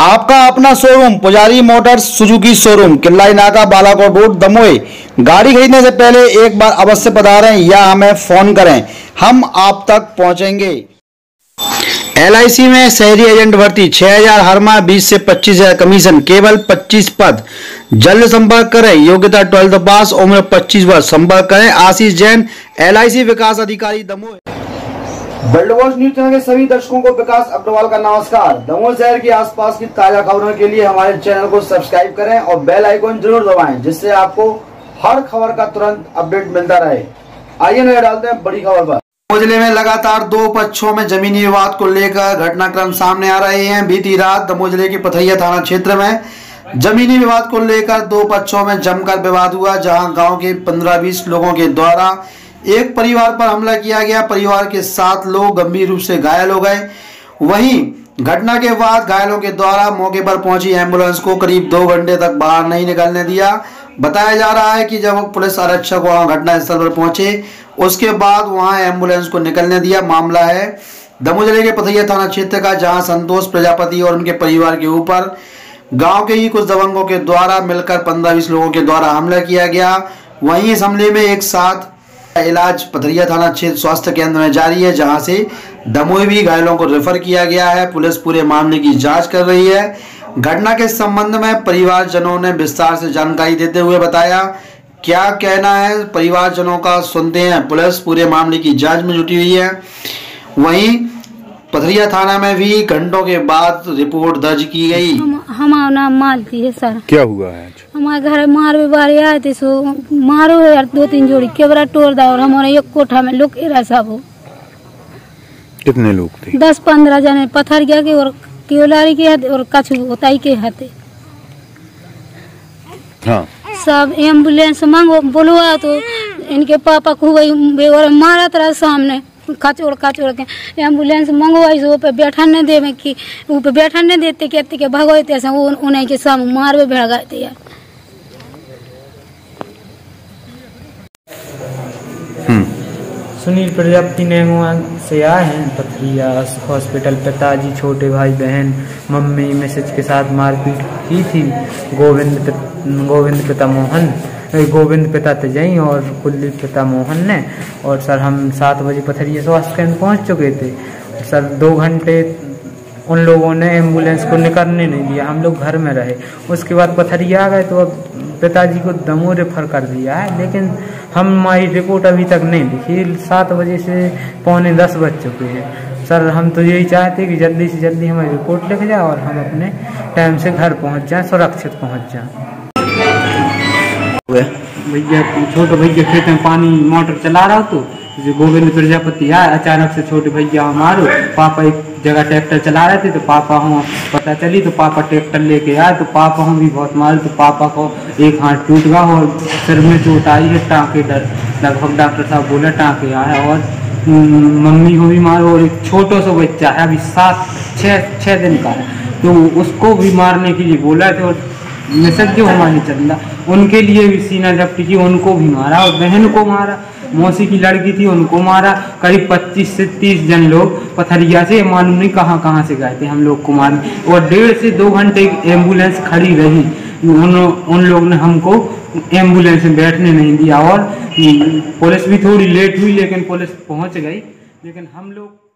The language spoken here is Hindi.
आपका अपना showroom Pujari motors, Suzuki showroom Killai Naka, Balakot road Damoi. गाड़ी खरीदने से पहले एक बार अवश्य पधारें या हमें फ़ोन करें। हम आप तक पहुँचेंगे। एलआईसी में शहरी एजेंट भर्ती 6000 हर माह 20 से 25000 कमीशन केवल 25 पद। जल्द संपर्क करें, योग्यता ट्वेल्थ पास, उम्र 25 वर्ष। संपर्क करें, आशीष जैन LIC विकास अधिकारी Damoh world watch news channel के सभी दर्शकों को विकास अग्रवाल का नमस्कार। दमोह शहर के आसपास की ताज़ा खबरों के लिए हमारे चैनल को सब्सक्राइब करें और बेल आइकॉन ज़रूर दबाएँ, जिससे आपको हर खबर का तुरंत अपडेट मिलता रहे। आइए नज़र डालते हैं बड़ी खबर पर। ज़िले में लगातार दो पक्षों में जमीनी विवाद को लेकर घटनाक्रम सामने आ रहे हैं। बीती रात दमोह ज़िले के पथैया थाना क्षेत्र में जमीनी विवाद को लेकर दो पक्षों में जमकर विवाद हुआ, जहाँ गाँव के 15-20 लोगों के द्वारा एक परिवार पर हमला किया गया। परिवार के सात लोग गंभीर रूप से घायल हो गए। वहीं घटना के बाद घायलों के द्वारा मौके पर पहुँची एंबुलेंस को करीब दो घंटे तक बाहर नहीं निकलने दिया। बताया जा रहा है कि जब पुलिस आरक्षक वहाँ घटनास्थल पर पहुँचे, उसके बाद वहाँ एंबुलेंस को निकलने दिया। मामला है दमोह ज़िले के पथैया थाना क्षेत्र का, जहाँ संतोष प्रजापति और उनके परिवार के ऊपर गाँव के ही कुछ दबंगों के द्वारा मिलकर पंद्रह बीस लोगों के द्वारा हमला किया गया। वहीं इस हमले में एक साथ इलाज पथरिया थाना क्षेत्र स्वास्थ्य केंद्र में जारी है, जहाँ से दमोई भी घायलों को रेफर किया गया है। पुलिस पूरे मामले की जाँच कर रही है। घटना के संबंध में परिवारजनों ने विस्तार से जानकारी देते हुए बताया, क्या कहना है परिवारजनों का, सुनते हैं। पुलिस पूरे मामले की जाँच में जुटी हुई है। वहीं पथरिया थाना में भी घंटों के बाद रिपोर्ट दर्ज की गई। हम हमारा नाम मालती है सर। क्या हुआ है हमारे घर मार भी बारी आए थे सो मारो है यार दो तीन जोड़ी। केवरा तोड़ दा और हमारे एक कोठा में लोग एरा सब कितने लोग थे? दस पंद्रह जने पत्थर गया के और केवलारी के हाथे और कछु होताई के हाथे। हाँ। सब एंबुलेंस मांगो बोलवा तो इनके पापा को गई और मारा तरह सामने। कचोड़ कचोड़ के एंबुलेंस मंगवाई से पे बैठा नहीं देवे कि वो पे बैठा नहीं देते कहते के भगवते से वो उन्हें के सब मारवे भेड़ गए थे यार। सुनील प्रजापति ने वहाँ से आए हैं पथरिया हॉस्पिटल पिताजी छोटे भाई बहन मम्मी मैसेज के साथ मारपीट की थी गोविंद गोविंद पिता मोहन। गोविंद पिता तेजई और कुलदीप पिता मोहन ने। और सर, हम सात बजे पथरिया स्वास्थ्य केंद्र पहुँच चुके थे। सर, दो घंटे उन लोगों ने एंबुलेंस को निकलने नहीं दिया, हम लोग घर में रहे। उसके बाद पथरिया आ गए तो अब पिताजी को दमोह रेफर कर दिया है, लेकिन हम हमारी रिपोर्ट अभी तक नहीं लिखी। सात बजे से पौने दस बज चुके हैं। सर, हम तो यही चाहते कि जल्दी से जल्दी हमारी रिपोर्ट लिख जाए और हम अपने टाइम से घर पहुँच जाएँ, सुरक्षित पहुँच जाएँ। भैया, छोटे भैया खेत में पानी मोटर चला रहा तो गोविंद प्रजापति आए, अचानक से छोटे भैया हमारो पापा एक जगह ट्रैक्टर चला रहे थे तो पापा हूँ पता चली तो पापा ट्रैक्टर लेके आए तो पापा हूँ भी बहुत मारे तो पापा को एक हाथ टूट गया और सिर में चोट आई है, टाँके डर, लगभग डॉक्टर साहब बोले, टाँके आए और मम्मी को भी मारो और एक छोटा सा बच्चा है, अभी सात छः छः दिन का है। तो उसको भी मारने के लिए बोला थे और मैसेज जो हमारे रहा उनके लिए भी सीना जब्ती की, उनको भी मारा और बहन को मारा। मौसी की लड़की थी, उनको मारा। करीब 25 से 30 जन लोग पथरिया से, मालूम नहीं कहाँ कहाँ से गए थे हम लोग को मारने। और डेढ़ से दो घंटे एंबुलेंस खड़ी रही। उन उन लोग ने हमको एंबुलेंस में बैठने नहीं दिया और पुलिस भी थोड़ी लेट हुई, लेकिन पुलिस पहुँच गई। लेकिन हम लोग